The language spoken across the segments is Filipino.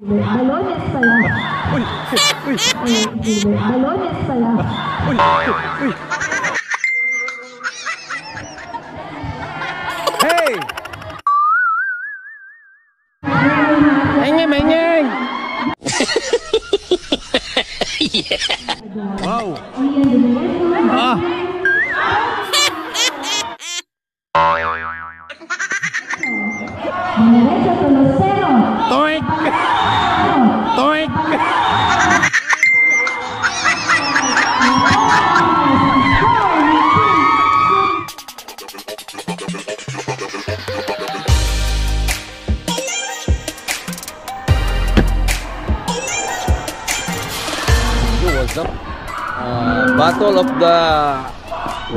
Balones pala. Uy! Uy! Balones pala. Uy! Uy!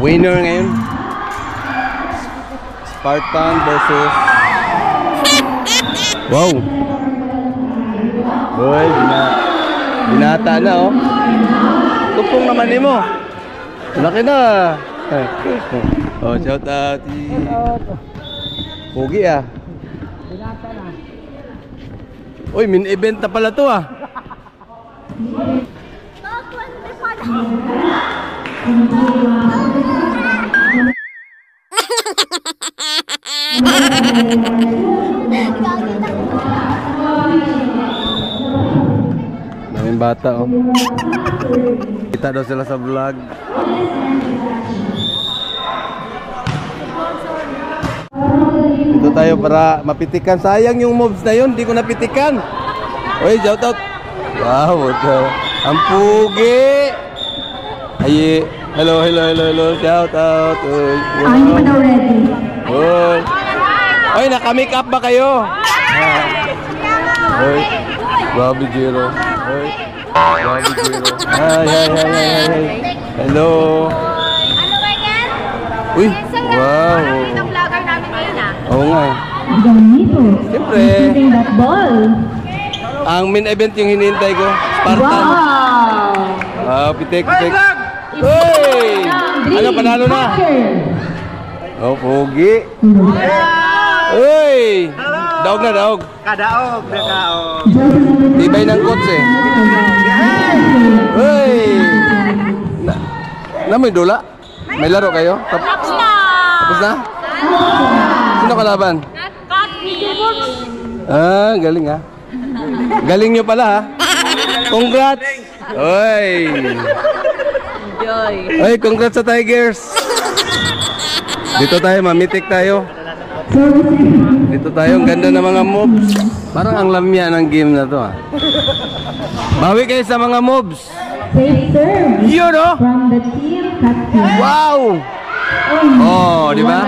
Winner ngayon. Spartan versus Wow! Boy, bina, binata na oh. Tupong naman ni mo. Laki na. oh, shout out. Pogi ah. Uy, min event na pala to ah. Bata oh. Kita daw sila sa vlog. Dito tayo para mapitikan. Sayang yung mobs na yun, di ko napitikan. Oy, shout out. Wow, ito. Ang pugi. Ay, hello, hello, hello, hello. Shout out. Hindi pa daw ready. Uy. Oy, naka-make up ba kayo? Oy. Grabe, Jiro. Oy. Ay, ay, ay, ay, ay, ay. Hello. Ano ba yan? Uy, wow. Ang vlogger namin ngayon ah. Oo nga eh. Ganito. Siyempre, Shooting that ball. ang main event yung hinihintay ko. Spartan. Wow! Ah, pitik, pitik. Uy! Ano, panalo na? Oh, pogi. Uy! Daog na, daog. Kadaog, nakaog. Tibay ng coach eh. Uy! Na, na may dula? May laro kayo? Tap- Tapos na! Tapos na? Sino kalaban? Copy! Ah, galing ha. Galing nyo pala ha. Congrats! Oy! Joy! Oy, congrats sa Tigers! Dito tayo, mamitik tayo. Dito tayo, ang ganda ng mga moves. Parang ang lamya ng game na to ha. Bawi kayo sa mga moves. Safe serve Yun oh! from the team captain. Wow! Oh, di ba?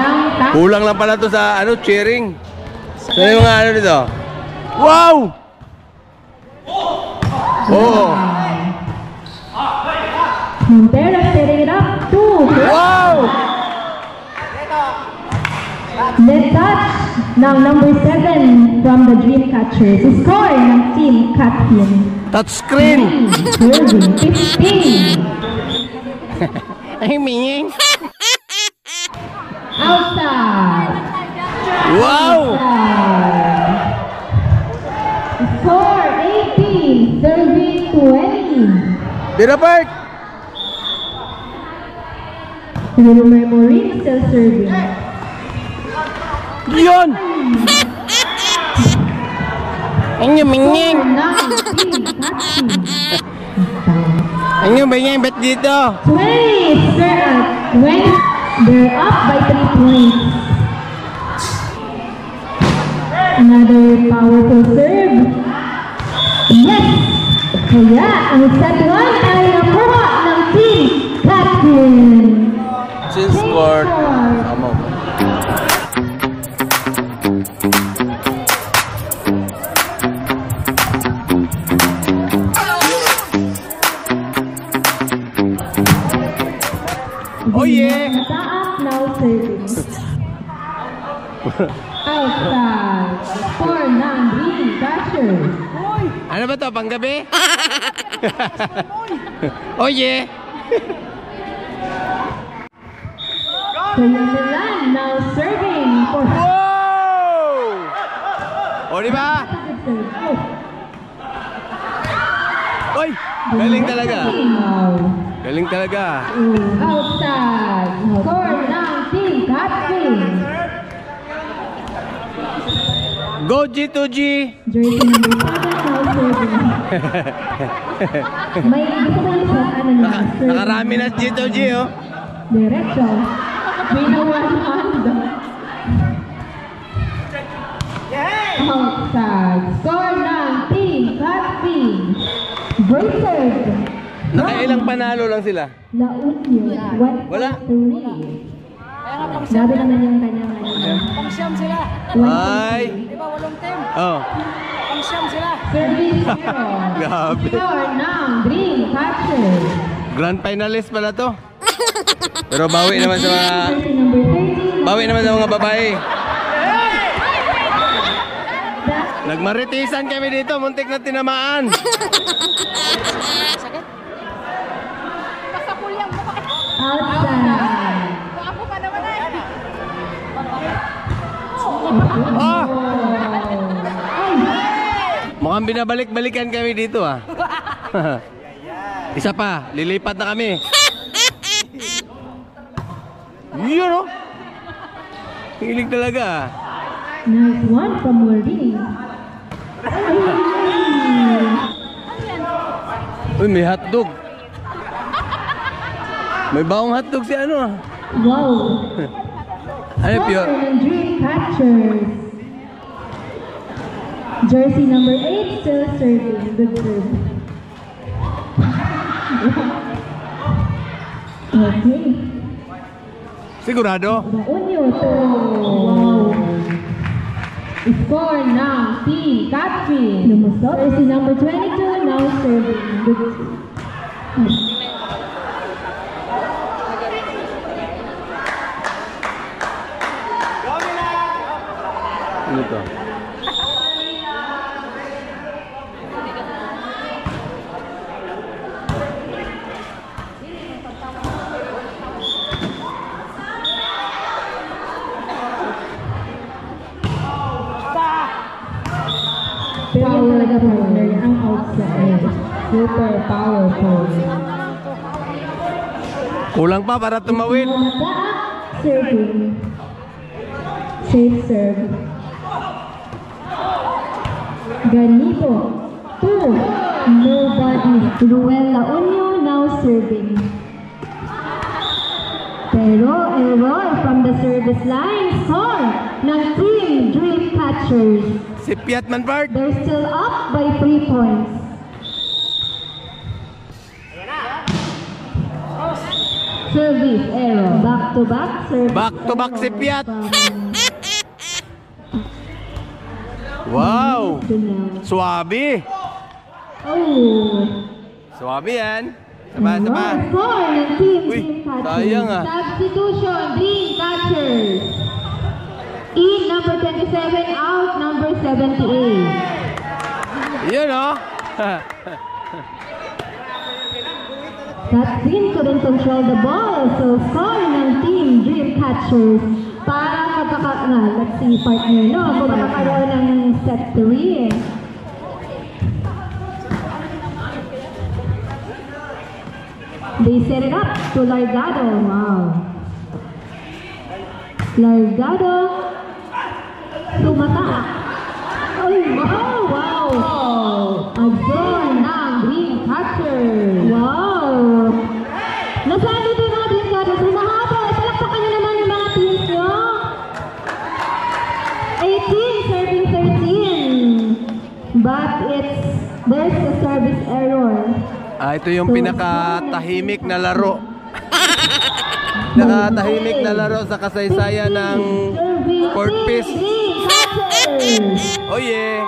Kulang lang pala to sa ano, cheering. Ano yung mga ano dito? Wow! Oh! Montero setting it up. Two. Wow! Ng number seven from the Dreamcatchers. Score ng team captain. Touchscreen! Serving 15. Ay, minging! Outside. Wow! Score 18. Serving 20. Bira Park! Wilmer Morin still serving. Yun! Ang yung minging! Yung minging, ba't dito? 20. Sir, uh, 20. They're up by 3 points. Another powerful serve. Yes! Kaya ang set 1 ay nakuha ng team captain. Since scored. Outside. Ng Green Dashers. Ano ba to? Panggabi? yeah! Kaya Milan now serving for Wow! O di ba? Oh, Oy! Galing talaga. Galing talaga. Outside. Score ng Team Catfish. Go G2G! Jersey number 7 now serving. May gusto ko ano. Naka, serving. nakarami na G2G oh. Diretso. Binawan hand. Outside. Score ng Team Catfish. Versus Nakailang panalo lang sila. La Union. One Wala. Sabi naman yung kanyang ano. Pangsyam sila. Ay! Di ba walong team? Oh. Pangsyam sila. Service zero. Grabe. Score ng Dream Catcher. Grand finalist pala to. Pero bawi naman sa mga Jersey number 13. bawi naman sa mga babae. Nagmaritisan kami dito, muntik na tinamaan. Basta kulyang mo. outside. Ako pa naman eh. Ah! Mukhang binabalik-balikan kami dito ah. Isa pa, lilipat na kami. Yun oh. Hilig talaga ah. nice one from. Ay, Uy, may hotdog. May baong hotdog si ano ah. wow. Ano Score pure? ng Dream Catchers. Jersey number 8 still serving. Good serve. okay. Sigurado? Unyo to. Wow. Score ng Team Catfish. Lumusot. Jersey number 22 now serving. Good serve. To? Pero yung talaga partner niya ang outside. Super powerful. Kulang pa para tumawid. Serving. Safe serve. Ganibo. Two. Nobody. Ruel Union now serving. Pero error from the service line. Score ng Team Dream Catchers. Si Piat Manpart. They're still up by three points. Service error. Back to back service. Back to back si Piat. Wow! Dunel. Swabe! Oh. Swabe yan. Sama, sama. Wow, Score ng Team Uy, Dream Catchers. sayang ah. Substitution, Dream Catchers. In number 27, out number 78. Yun oh. That team couldn't control the ball, so score ng Team Dream Catchers para magkaka... Na, let's see, partner, no? Kung makakaroon ng set 3. Eh. They set it up to Largado. Wow. Largado. Tumata. Ay, wow, wow. Azor ng Green Catcher. Wow. Error. Ah, ito yung pinakatahimik na laro. Nakatahimik na laro sa kasaysayan ng. Green Catchers. Oh yeah.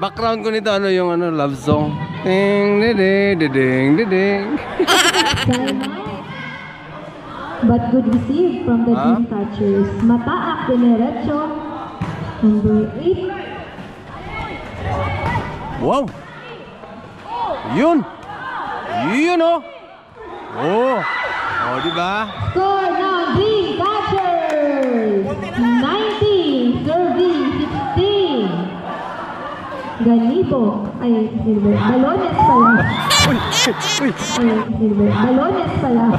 Background ko nito ano yung ano love song. Ding ding ding ding. But good receive from the Huh? Dream Catchers. Mataak Dinerecho. Number 8. Wow. Yun. Yun oh. Oh. Oh, di ba? Score ng Dream Catchers. 19. Serving 16. Ganibo. Ay, silver. Balones pala. Ay, silver. Balones pala.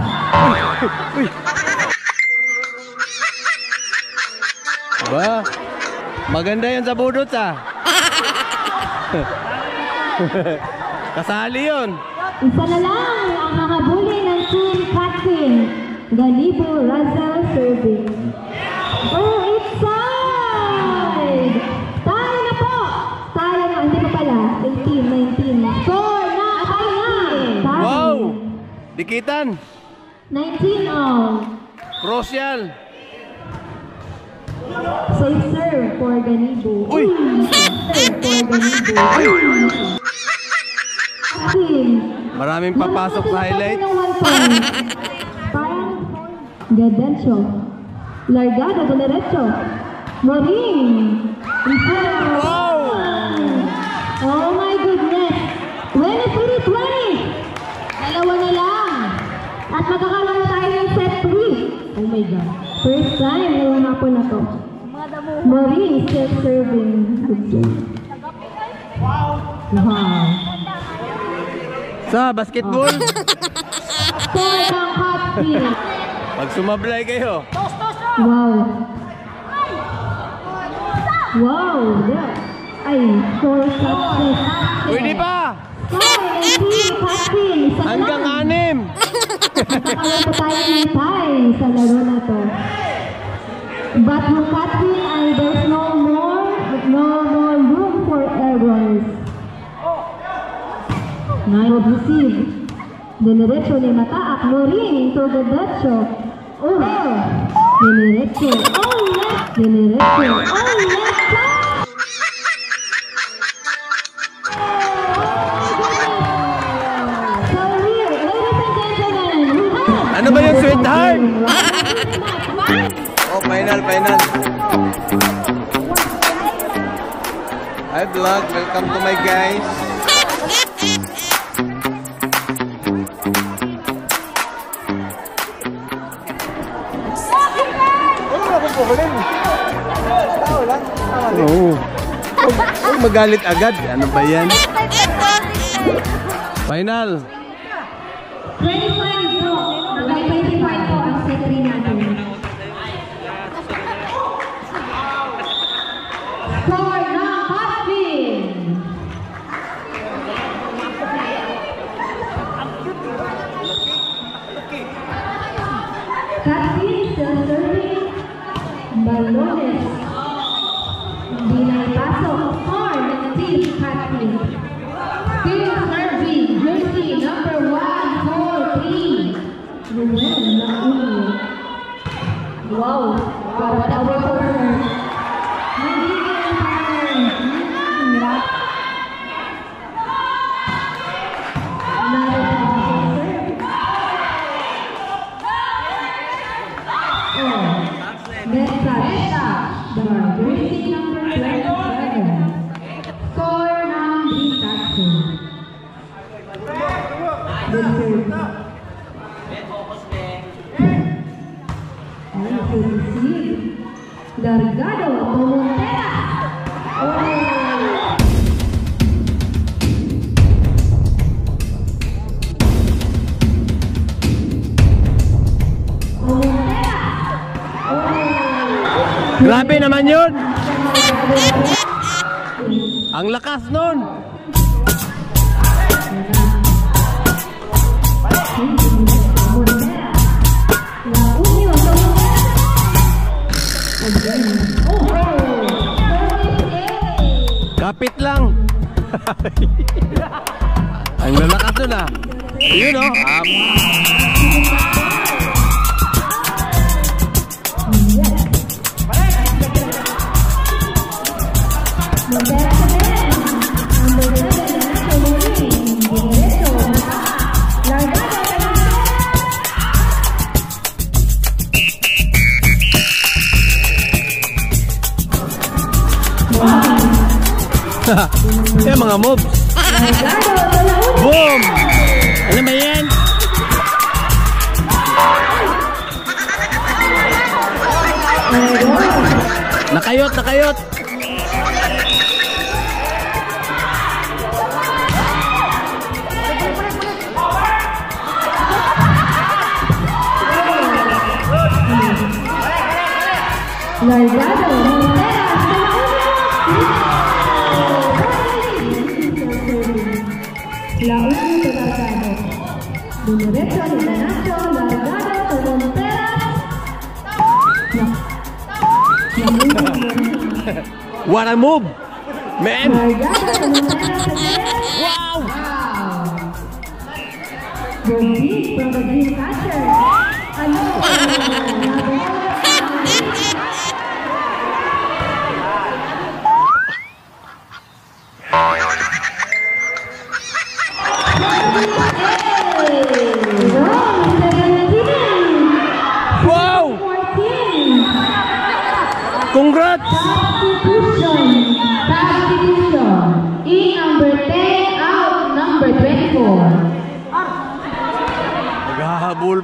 Ba? Maganda yun sa budot ah. Kasali yun. Isa na lang ang nakabuli ng team captain. Ganibo Razal serving. Oh, it's side! Tayo na po! Tayo na, hindi pa pala. 18, 19. Score na kaya! Wow! Dikitan. 19 all. Crucial. Safe serve for Ganibo. Uy! Safe serve for Ganibo. Captain. Maraming papasok sa highlight. Parang Gadencho. Largado de derecho. Morin. Wow! Oh my goodness. 23-20. Dalawa na lang. At magkakaroon tayo ng set 3. Oh my God. First time ngayong hapon na to. Morin is still serving. Game. Wow. Sa basketball, ng pag sumablay kayo. Wow. Wow. Ay, score success. Pwede pa! Ng Hanggang anim! Nakakaroon pa tayo ng tie sa laro na to. But yung captain Nine receive. Dinerecho ni Mataak. Morin into the derecho. Oh! Dinerecho. Oh, left. Dinerecho. Oh, left. Ano ba yung sweetheart? Oh, final, final. Hi vlog, welcome to my guys. Oo. Huwag magalit agad. Ano ba yan? Final. 25 Good serve. Ay, receive. Largado, Montera. Oh. Montera. Oh. Grabe naman yun! Ang lakas nun! Kapit lang! Ang lalakas nun ah! Yun o! Um, Yan Derecho al Nacho, largado con Monteras. What a move! Man! wow! Wow! Good deep from.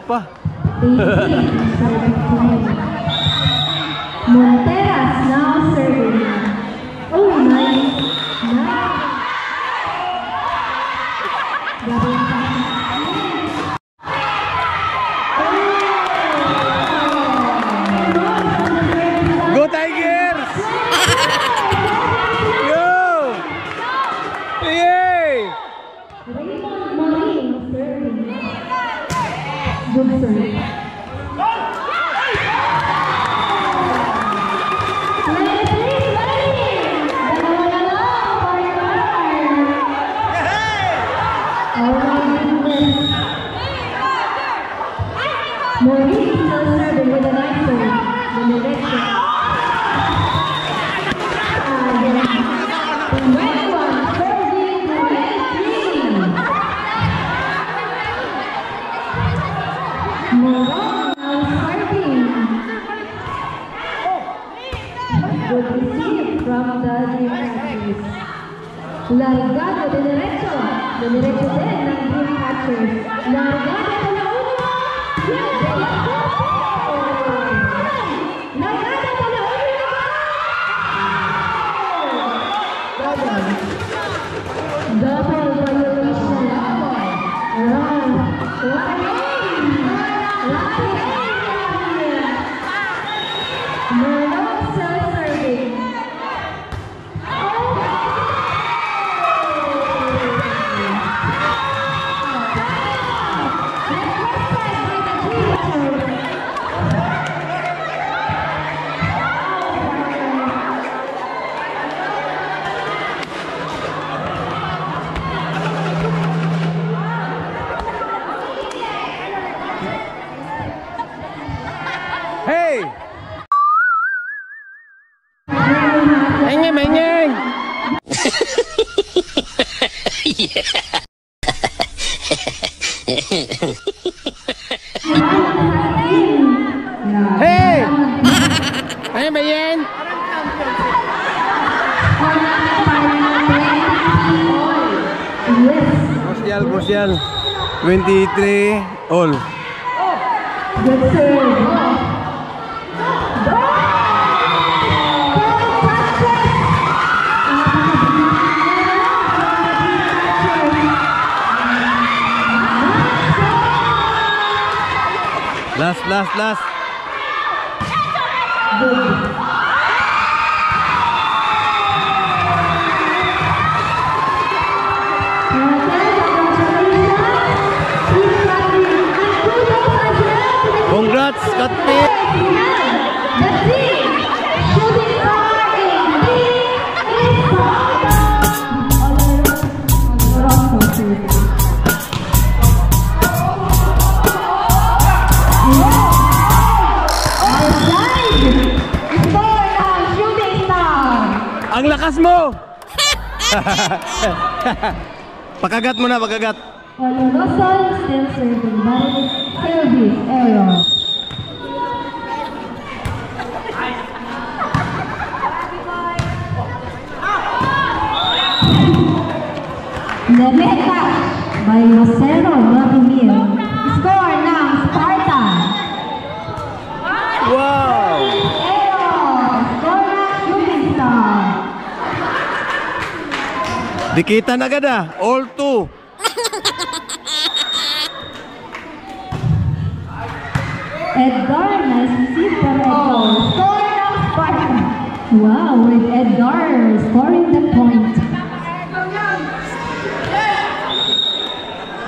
pa. 23 all. Last, last, last. mo! pakagat mo na, pakagat. Dikitan agad ah. All two. Edgar, nice to see you from Edgar. Wow, with Ed Edgar scoring the point.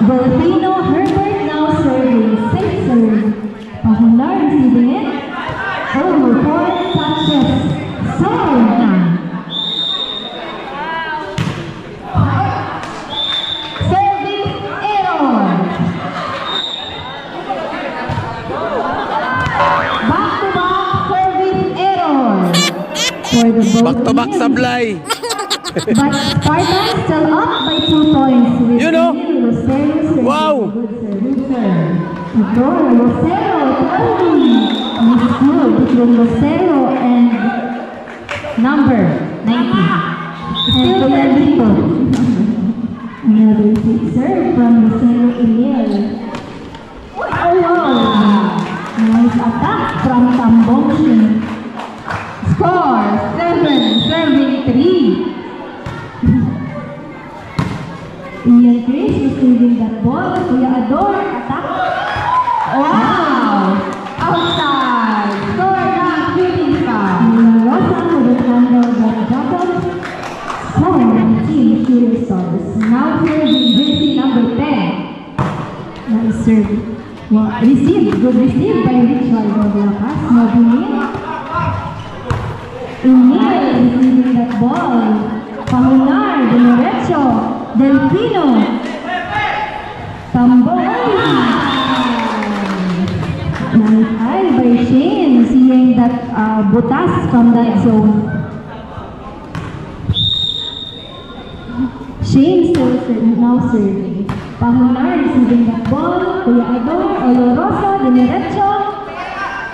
Delfino Herbert now serving six serve. Pahular receiving it. Oh, the Back. But Spartans still up by two points with You know? Serving. Wow. Ador Rosero, Tony. Miscue between Rosero and number 90. And Toledito. Another big serve from Rosero Emil. Oh, wow. Nice attack from Tambong Shin. Emil receiving that ball. Pamunar, Delorecho, Delfino. Tambol. Nice eye by Shane, seeing that uh, butas from that zone. Shane still ser- now serving. Pamunar receiving that ball. Kuya Ador, Oloroso, Delorecho.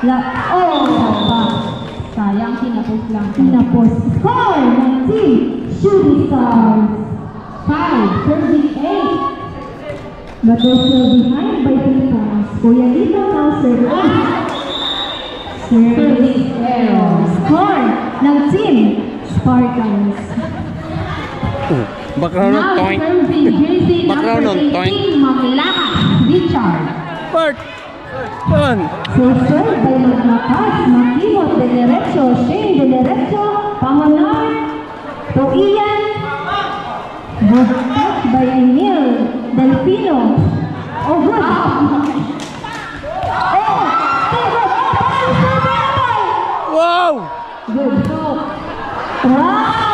La oh, pa. Sayang, kinapos lang. Kinapos. Score ng team Shooting Stars. Five, serving eight. But they're still behind by three points. Kuya Lito now serving. Serving error. Score ng team Spartans. Background ng Now toink. serving jersey Background number ng toink. 18, Mamlaka, Richard. Bert. Yun. So served by Maglakas, Makimot, Delerecho, Shane Delerecho, Pahonar, to Ian, good touch by Emil, Delfino, oh good. Steve, oh, patay. Wow! Good. Wow!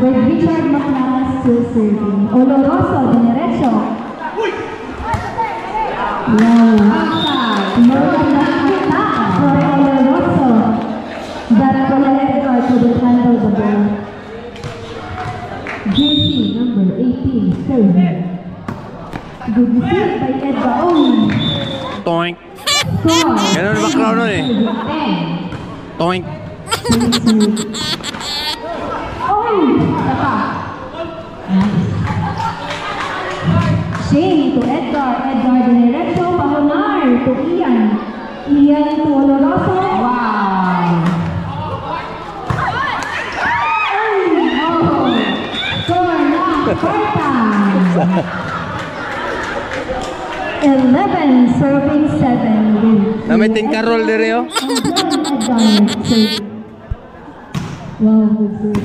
With Richard Maclaras still serving. Oloroso, Dinerecho. Wow. More than that attack for Oloroso. That Colaleco couldn't handle the ball. JC number 18, serving. Good receive by Ed Baon. Toink. Score. Ganun ang background nun eh. Toink. Shane to Edgar. Edgar Dinerecho. Pahonar to Ian. Ian to Oloroso. Wow! Ay! Oh! Score na. 11 serving 7 with Namiting Carol dire oh. Wow, good.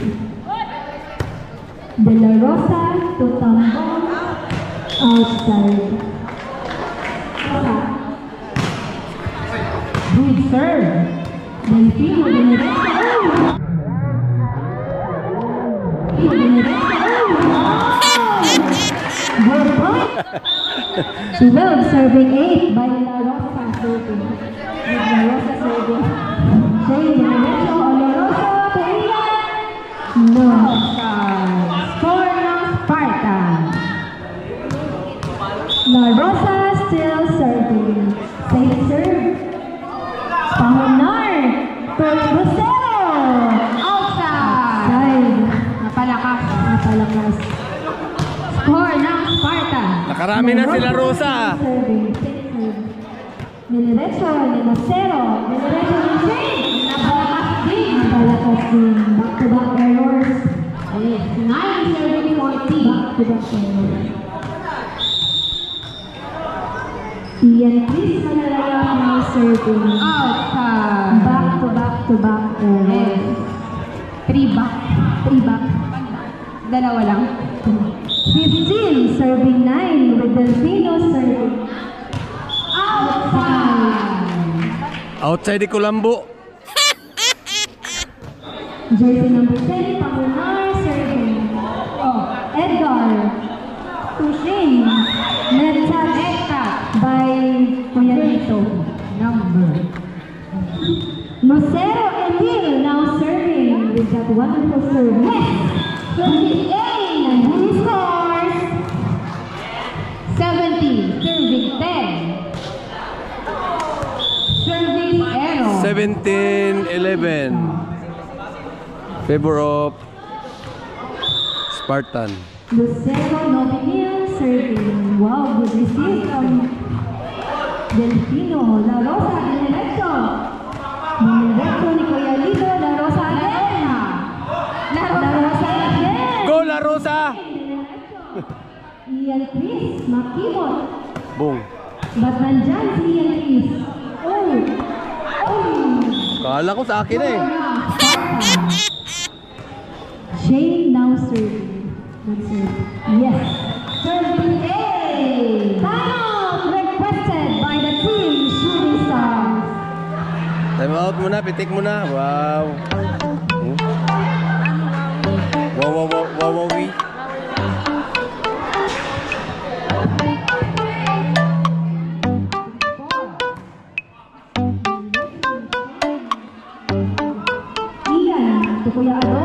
De La Rosa to Tambong outside. Good serve. Delfino de La Rosa. Oh! De La Rosa. Oh! Good point. Twelve serving eight by La Rosa serving. With La Rosa serving. Shane Dinerecho, Oloroso, Peria. No. Score ng Sparta. La Rosa still serving. Safe serve. Pahunar. Per Rosero. Outside. Napalakas. Napalakas. Score ng Sparta. Nakarami na sila Rosa. Serving. Safe serve. Nilerecho, Nilerecho ng Shane. Napalakas din. Napalakas din. Back-to-back errors. Nine serving 14. Back-to-back errors. Serving. Outside. Back to back to back error. Three back. Three back. Dalawa lang. 15, serving 9 with Delfino serving. Outside. Outside di Colombo. Jersey number 10, Pamunar Lucero Emil now serving with that wonderful serve. Yes! 28 and he scores. 70. Serving 10. Serving Ero. 17-11. Favor of Spartan. Lucero Novinil serving. Wow, good receive from Delfino. La Rosa Ian Chris, makimot. Boom. Ba't nandyan si Ian Chris? Oh! Oh! Kala ko sa akin eh. Shane now serving. Not serving. Yes. Serving A! Timeout requested by the team Shooting Stars. Time out muna, pitik muna. Wow. Hmm? Wow, wow, wow, wow, wow, wee. Ian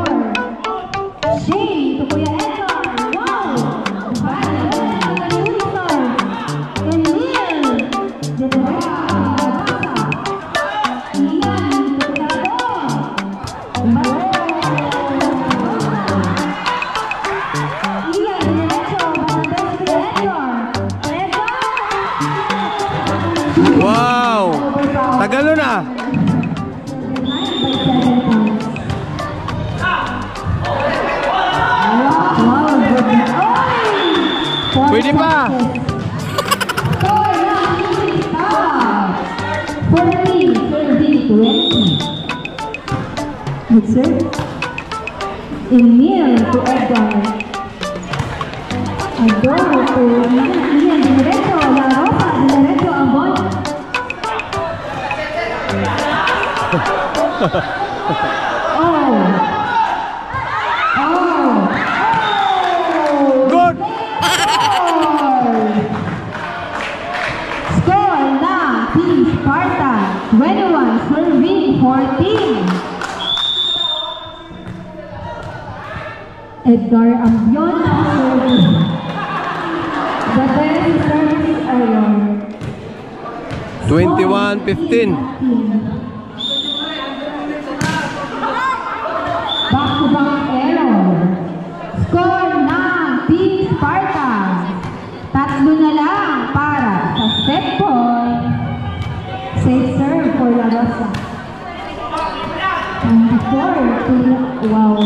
wow.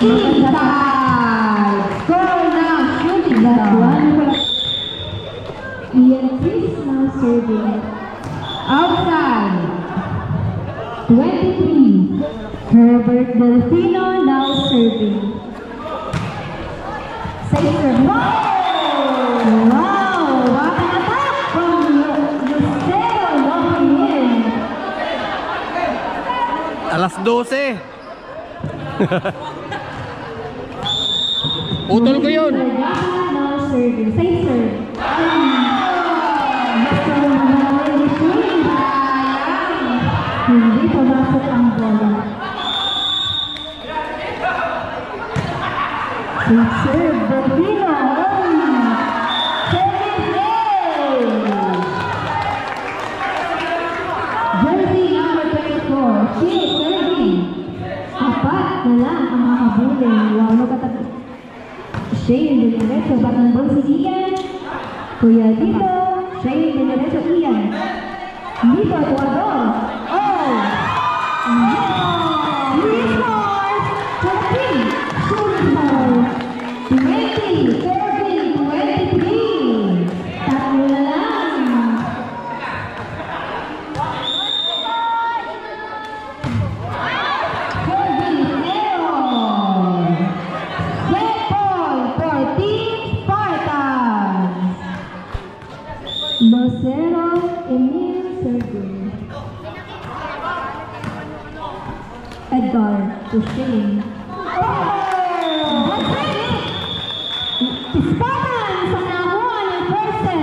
Inside. Score na shooting that one. Ian Chris now serving. Outside. 23. Herbert Delfino now serving. Safe serve. Wow! Wow! Alas 12. Utol ko yun. Vocero Emil Sergin. Edgar Cushing. Ispanan first set.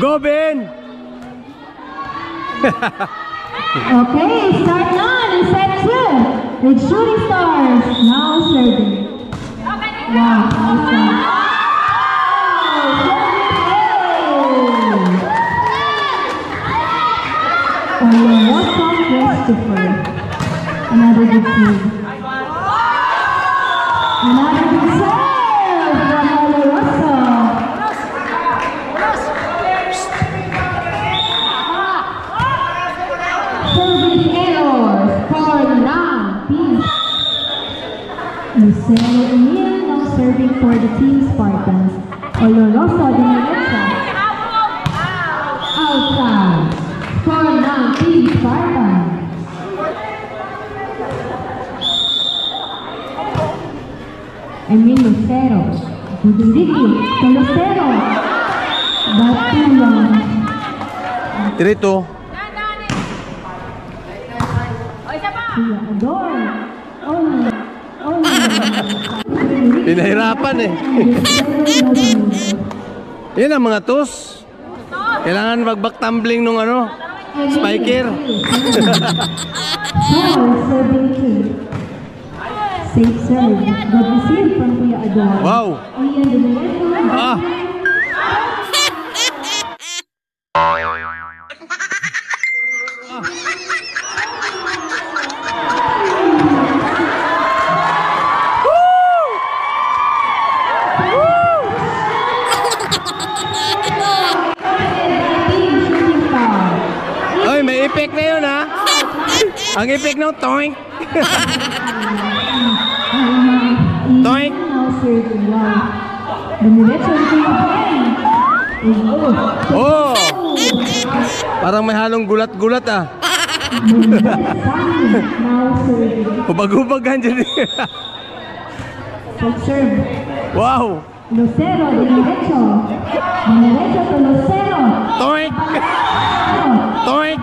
Go, Ben! okay, start on in set 2 with shooting stars now serving. Wow, awesome. Oh, yeah, what's up, Christopher? Another good save. Oh. Pinahirapan eh. Yan ang mga tos. Kailangan mag-back tumbling nung ano. Spiker. Safe Ador. Wow. Ah. Ang effect ng toink. Toink. Oh. Parang may halong gulat-gulat ah. Hubag-hubagan dyan. Serve. wow! Lucero, Dinaretso. Dinaretso to Lucero. Toink! Toink!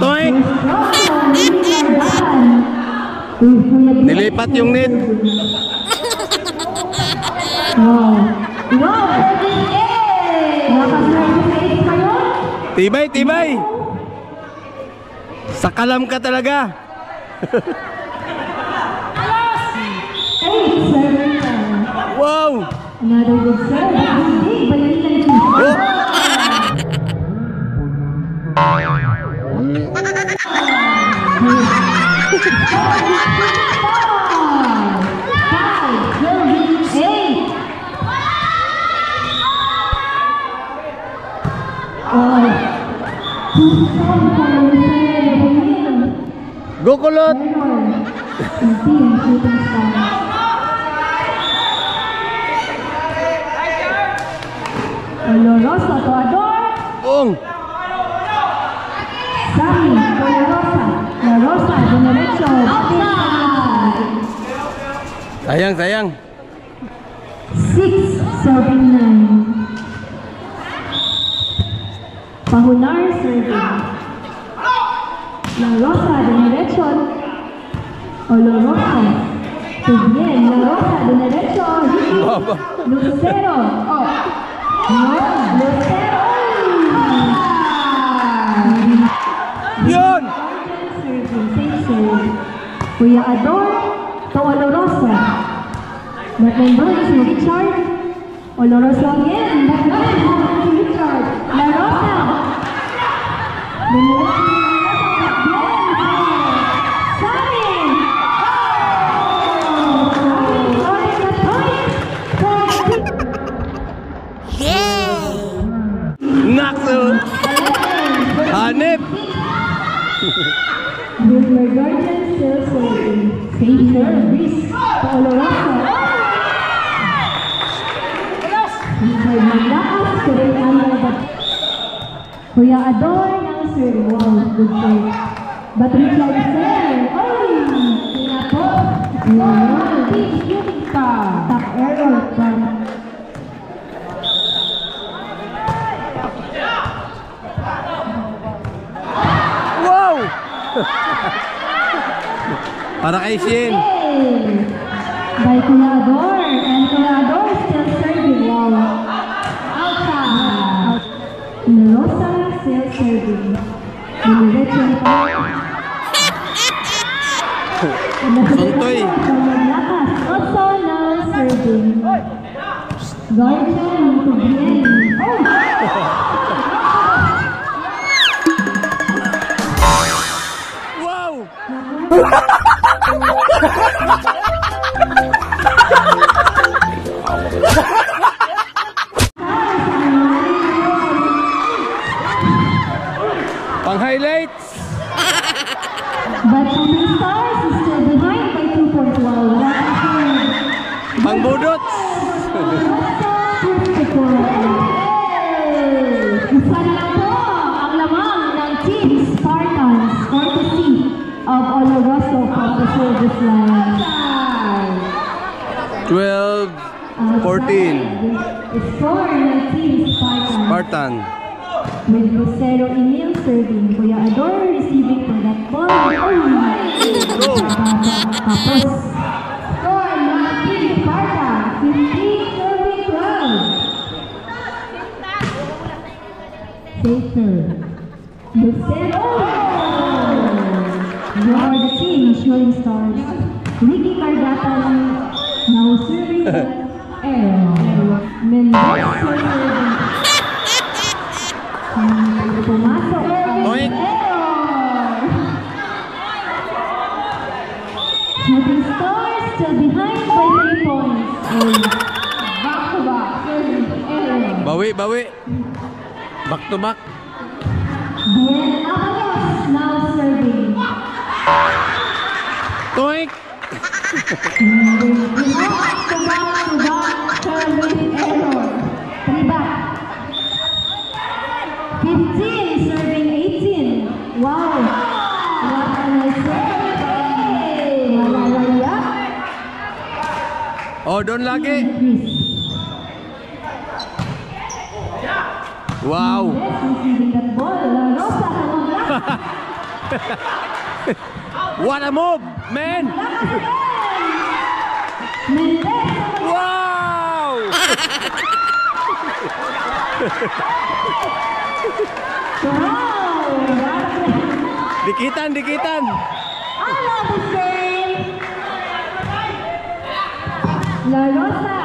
Sammy. Beneraon to Sammy. Toink! Nilipat yung net. Tibay, tibay! Sakalam ka talaga. Wow! Another good serve. Hindi, balikan Oh! Gukulot! Oloroso to Ador. Bong! Sayang, sayang. Six, serving nine. Pahunar, serving. La Rosa, Dinerecho. Olorosa. To bien, La Rosa, Dinerecho. Baba. Lucero. Oh. No, Lucero. Yun! Kuya Ador, to Olorosa. That number is Richard. Oloroso again. That number is Richard. La Rosa. Kuya Ador ng Sir Wow, good save. But Richard Sir, oy! Tina po. Wow, big shooting star. Top error from Wow! Para kay Shin. Hey! 14. The score ng Team Spartans Spartan. with Lucero Emil serving. Kuya Ador receiving for that ball. Oh! Tapos. Score ng Team Spartans 15 serving 12. Safer. Lucero. You are the team shooting stars. Ricky Cargata now serving the air. Mendez serving. Hmm, Pumasok ang Oink. error. Shooting stars still behind by 3 points. Back to back. Serving error. Bawi, bawi. Back to back. Bien Avalos now serving. Toink! Oh, doon lagi. Chris. Wow. Yes, receiving that ball. La Rosa tumambak. What a move, man! Mendez Wow! Wow. Dikitan, dikitan. I love the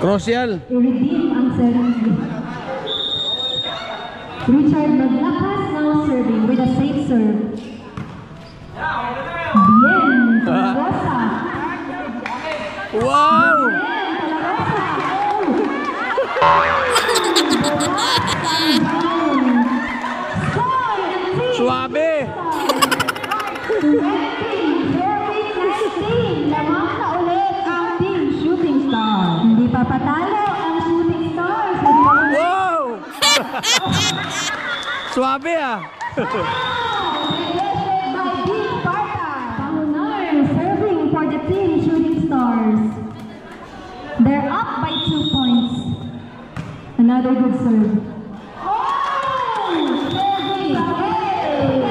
Crucial. Suabe ah! Pahunar serving for the team shooting stars. They're up by two points. Another good serve. Oh! Serving! Hey!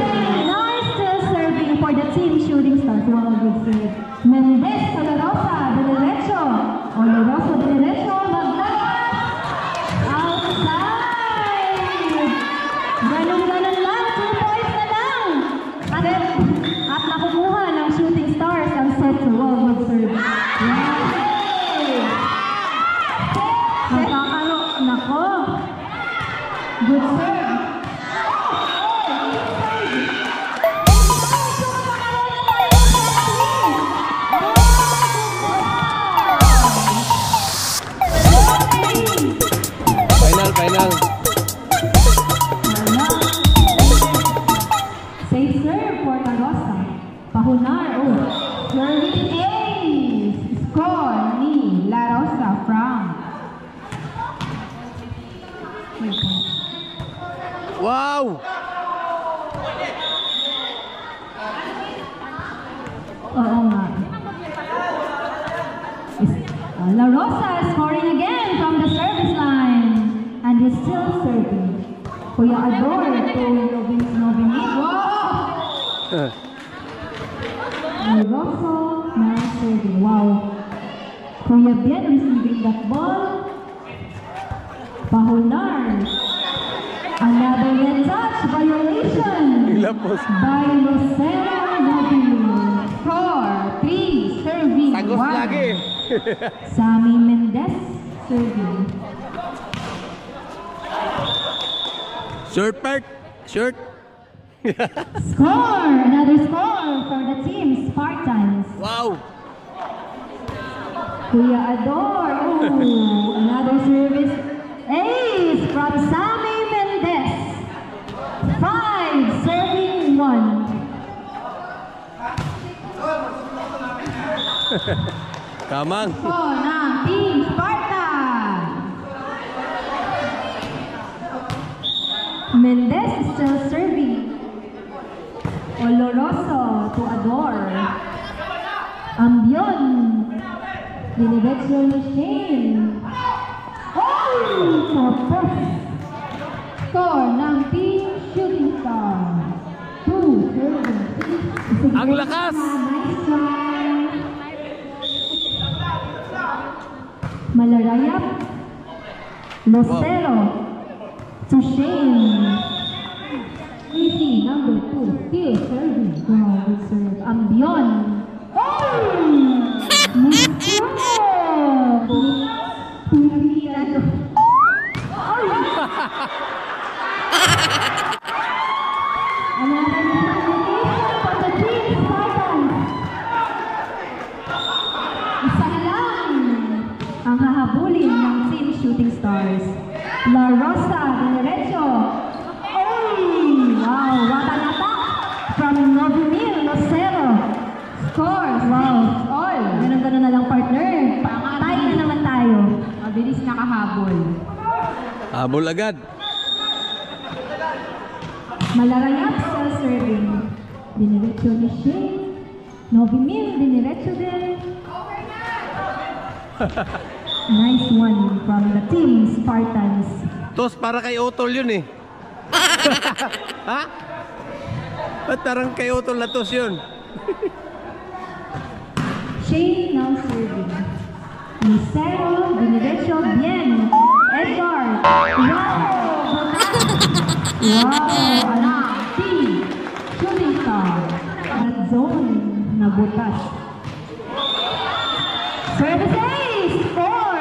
Nice still serving for the team shooting stars. Wow, good serve. Mendez Solarosa, the Uh, serving Tagos one. lagi. Sammy Mendez serving. Short part. Short. Score! Another score for the team, Spartans. Wow. Kuya Ador. Oh, another service. Ace from Sammy Kamang. Po ng Team Sparta. Mendez is still serving. Oloroso to Ador. Ambion. Diniretso ni Shane. Oh! Tapos. Score ng Team Shooting Star. Two, serving. Ang lakas. Nice try. Malarayap. Lucero. To Shane. Easy, number two. Still serving. Wow, good serve. Ambion. Oh! Musto! Nakahabol. Habol agad. Malarayap still serving. Diniretso ni Shane. Novimil, diniretso din. nice one from the team Spartans. Tos para kay Otol yun eh. ha? Ba't parang kay Otol na tos yun? Shane now serving. Lucero, diniretso, bien. Edgar, wow! Wow! Team, shooting star. Red zone na butas. Service ace for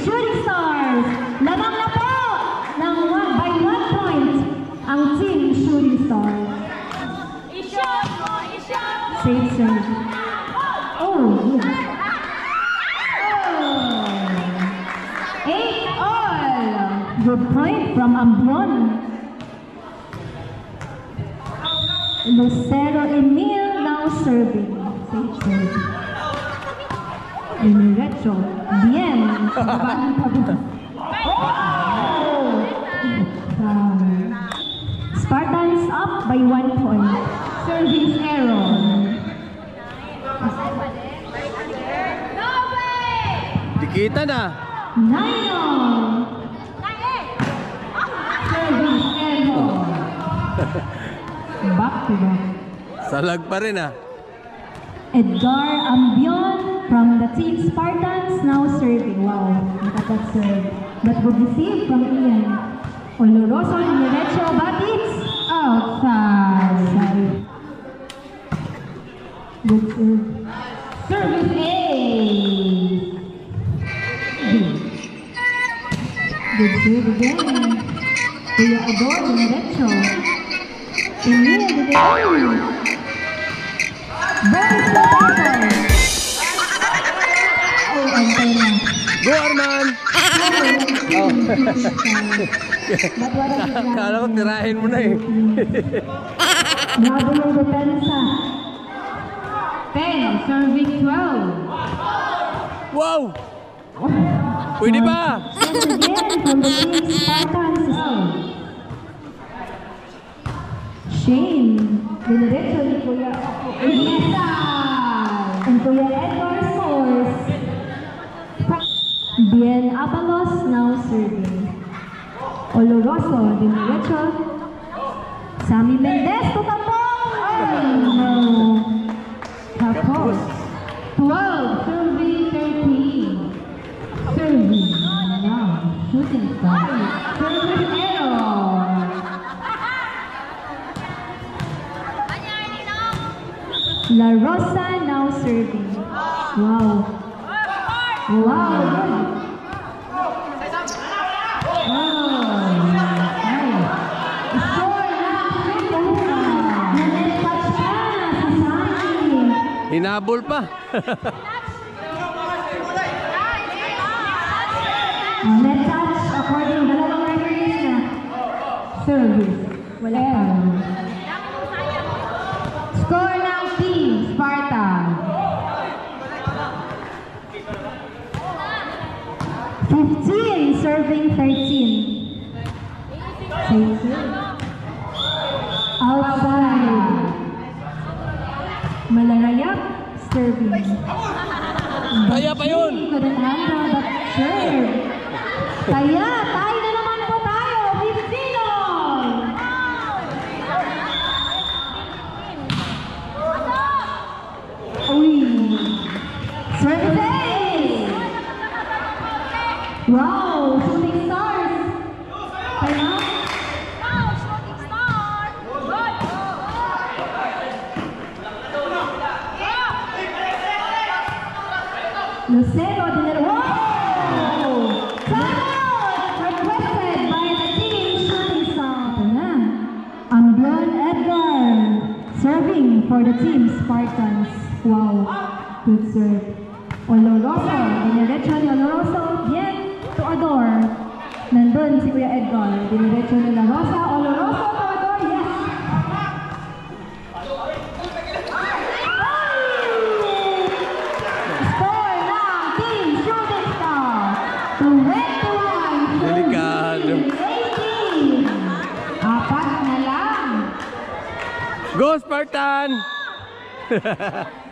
shooting stars. Lamang po ng one by one point ang team shooting stars. Safe serve. Good point from Ambion. Lucero Emil now serving. Safe serve. Emirecho. Bien. Oh! Um, Spartans up by one point. Service error. Dikita na. Nino. Back to back. Salag pa rin ah. Edgar Ambion from the team Spartans now serving. Wow, that serve. That would receive from Ian. Oloroso Dinerecho, but it's outside. Outside. Good serve. Service A. Good. Good serve again. Kuya Ador Kala ko tirahin mo na eh. Nabo yung depensa. Ten. Serving twelve. Wow! Pwede ba? Shane. Diniretso ni Kuya. Isa. And Kuya scores. Bien Apalos now serving. Oloroso de Derecho. Sammy Mendez, tutapong! No. Tapos. 12, serving 13. Serving. Now, shooting star. Serving error. La Rosa now serving. Wow. Wow! Hinabol pa. Net touch according to the referees. Service. Wala pa. Outside. Malarayap serving. Kaya pa! Kaya pa yun! Go Spartan!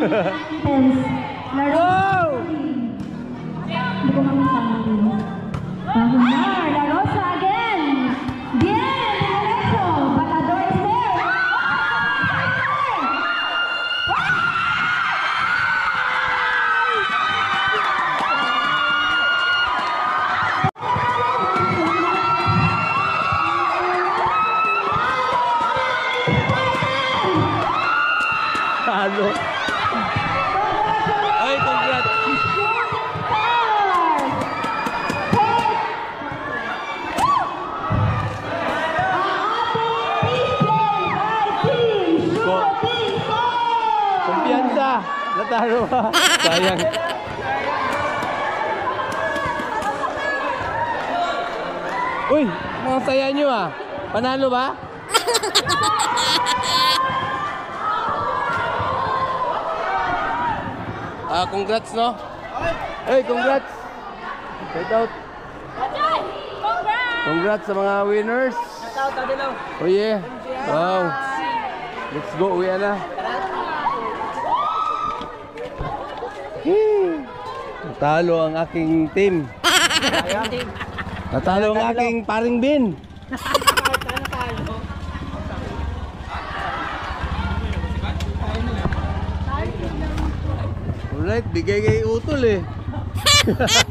wow. Ang saya nyo ah. Panalo ba? ah, congrats no? Hey, congrats. Shout out. Congrats! Congrats sa mga winners. Shout out, Tadilaw. Oh yeah. Wow. Let's go, uwi na. Talo ang aking team. Aking team. Natalo ang aking paring bin. Alright, bigay kay utol eh.